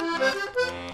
Música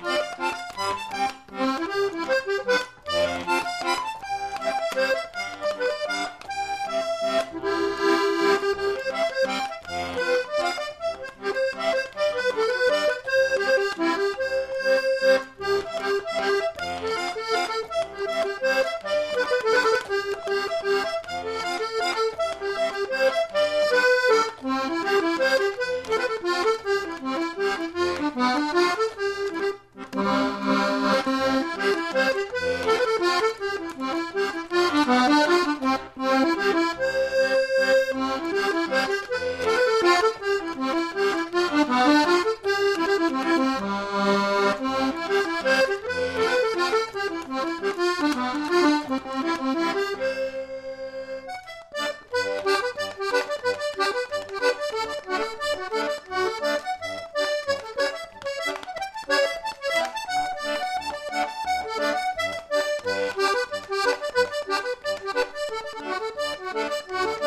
Thank you.